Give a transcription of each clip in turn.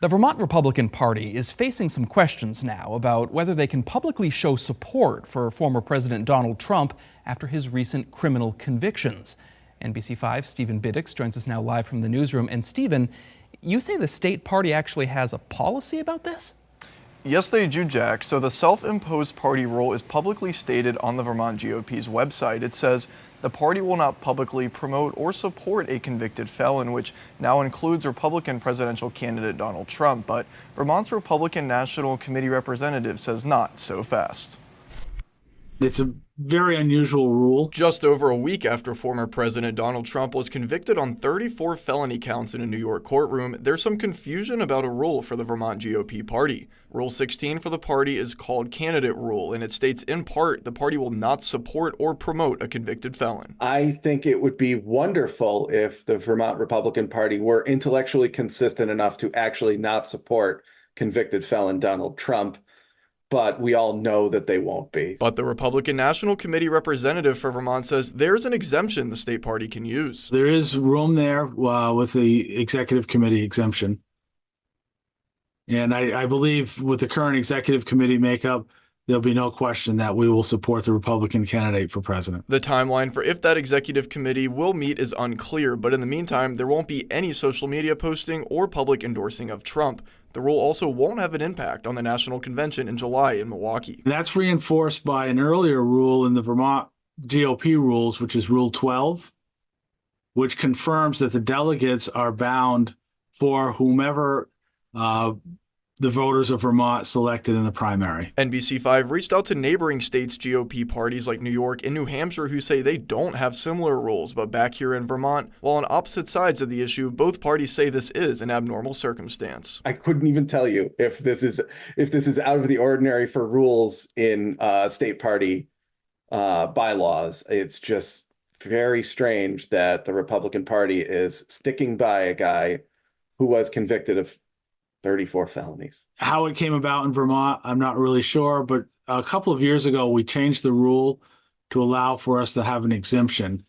The Vermont Republican Party is facing some questions now about whether they can publicly show support for former President Donald Trump after his recent criminal convictions. NBC5 Stephen Biddix joins us now live from the newsroom. And Stephen, you say the state party actually has a policy about this? Yes, they do, Jack. So the self-imposed party rule is publicly stated on the Vermont GOP's website. It says the party will not publicly promote or support a convicted felon, which now includes Republican presidential candidate Donald Trump. But Vermont's Republican National Committee representative says not so fast. It's a very unusual rule. Just over a week after former President Donald Trump was convicted on 34 felony counts in a New York courtroom, there's some confusion about a rule for the Vermont GOP party. Rule 16 for the party is called Candidate Rule, and it states in part the party will not support or promote a convicted felon. I think it would be wonderful if the Vermont Republican Party were intellectually consistent enough to actually not support convicted felon Donald Trump but we all know that they won't be. But the Republican National Committee representative for Vermont says there's an exemption the state party can use. There is room there uh, with the executive committee exemption. And I, I believe with the current executive committee makeup, there'll be no question that we will support the Republican candidate for president. The timeline for if that executive committee will meet is unclear, but in the meantime, there won't be any social media posting or public endorsing of Trump. The rule also won't have an impact on the national convention in July in Milwaukee. That's reinforced by an earlier rule in the Vermont GOP rules, which is Rule 12, which confirms that the delegates are bound for whomever uh, the voters of Vermont selected in the primary. NBC5 reached out to neighboring states' GOP parties like New York and New Hampshire who say they don't have similar rules, but back here in Vermont, while on opposite sides of the issue, both parties say this is an abnormal circumstance. I couldn't even tell you if this is if this is out of the ordinary for rules in uh, state party uh, bylaws. It's just very strange that the Republican Party is sticking by a guy who was convicted of 34 felonies. How it came about in Vermont, I'm not really sure, but a couple of years ago, we changed the rule to allow for us to have an exemption.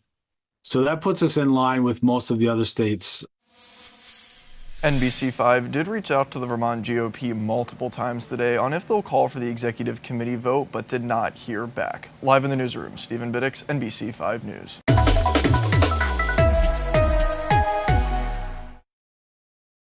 So that puts us in line with most of the other states. NBC5 did reach out to the Vermont GOP multiple times today on if they'll call for the executive committee vote, but did not hear back. Live in the newsroom, Stephen Biddix, NBC5 News.